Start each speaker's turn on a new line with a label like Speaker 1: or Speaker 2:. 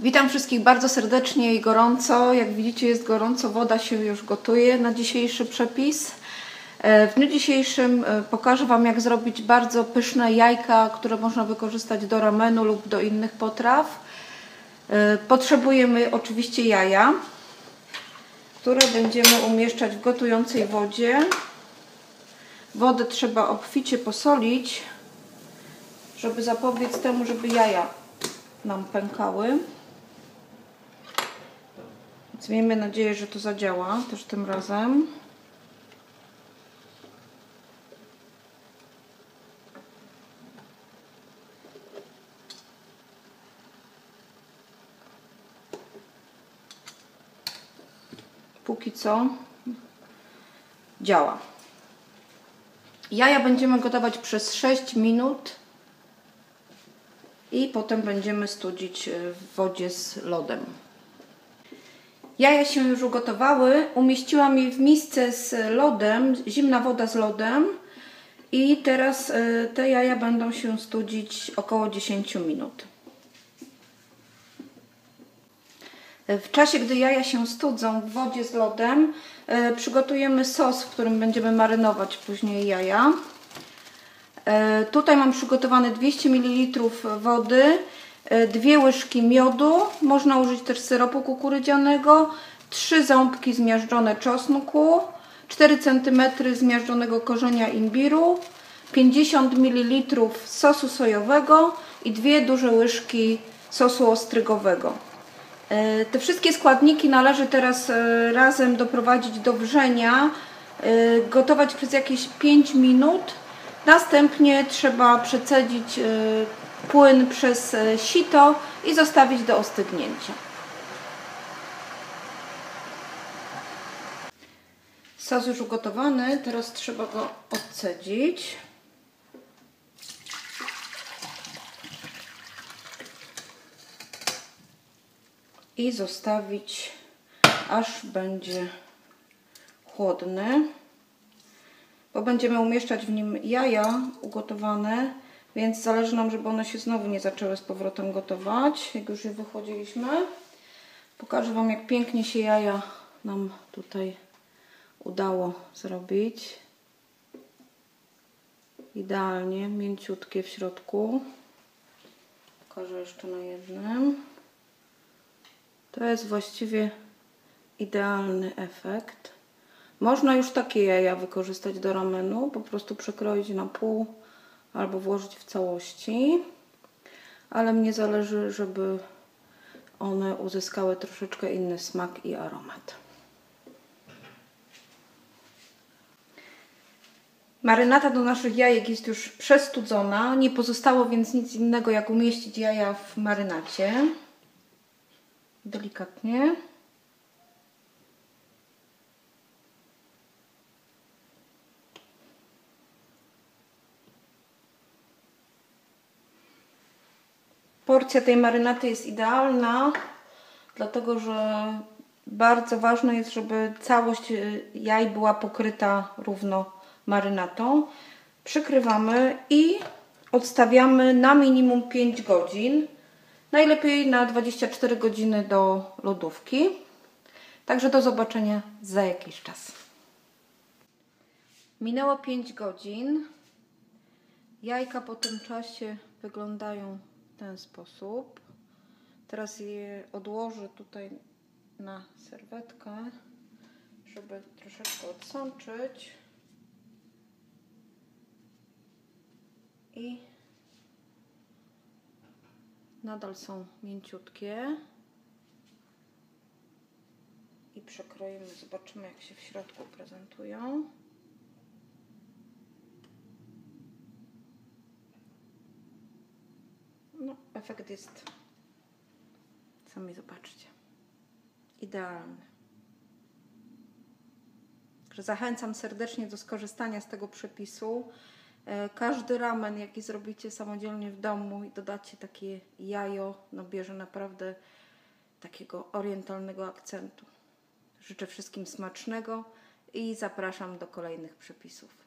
Speaker 1: Witam wszystkich bardzo serdecznie i gorąco. Jak widzicie jest gorąco, woda się już gotuje na dzisiejszy przepis. E, W dniu dzisiejszym e, pokażę Wam jak zrobić bardzo pyszne jajka, które można wykorzystać do ramenu lub do innych potraw. E, Potrzebujemy oczywiście jaja, które będziemy umieszczać w gotującej wodzie. Wodę trzeba obficie posolić, żeby zapobiec temu, żeby jaja nam pękały. Więc miejmy nadzieję, że to zadziała też tym razem. Póki co działa. Jaja będziemy gotować przez 6 minut i potem będziemy studzić w wodzie z lodem. Jaja się już ugotowały. Umieściłam je w misce z lodem, zimna woda z lodem. I teraz te jaja będą się studzić około 10 minut. W czasie, gdy jaja się studzą w wodzie z lodem, przygotujemy sos, w którym będziemy marynować później jaja. Tutaj mam przygotowane 200 ml wody, dwie łyżki miodu, można użyć też syropu kukurydzianego, 3 ząbki zmiażdżone czosnku, 4 cm zmiażdżonego korzenia imbiru, 50 ml sosu sojowego i dwie duże łyżki sosu ostrygowego. Te wszystkie składniki należy teraz razem doprowadzić do wrzenia, gotować przez jakieś 5 minut. Następnie trzeba przecedzić płyn przez sito i zostawić do ostygnięcia. Sos już ugotowany, teraz trzeba go odcedzić. I zostawić aż będzie chłodny, bo będziemy umieszczać w nim jaja ugotowane więc zależy nam, żeby one się znowu nie zaczęły z powrotem gotować, jak już je wychodziliśmy. Pokażę Wam, jak pięknie się jaja nam tutaj udało zrobić. Idealnie, mięciutkie w środku. Pokażę jeszcze na jednym. To jest właściwie idealny efekt. Można już takie jaja wykorzystać do ramenu, po prostu przekroić na pół albo włożyć w całości, ale mnie zależy, żeby one uzyskały troszeczkę inny smak i aromat. Marynata do naszych jajek jest już przestudzona, nie pozostało więc nic innego jak umieścić jaja w marynacie. Delikatnie. Porcja tej marynaty jest idealna, dlatego że bardzo ważne jest, żeby całość jaj była pokryta równo marynatą. Przykrywamy i odstawiamy na minimum 5 godzin. Najlepiej na 24 godziny do lodówki. Także do zobaczenia za jakiś czas. Minęło 5 godzin. Jajka po tym czasie wyglądają ten sposób. Teraz je odłożę tutaj na serwetkę, żeby troszeczkę odsączyć. I nadal są mięciutkie. I przekroimy, zobaczymy jak się w środku prezentują. No, efekt jest, sami zobaczcie, idealny. Także zachęcam serdecznie do skorzystania z tego przepisu. Każdy ramen, jaki zrobicie samodzielnie w domu i dodacie takie jajo, no bierze naprawdę takiego orientalnego akcentu. Życzę wszystkim smacznego i zapraszam do kolejnych przepisów.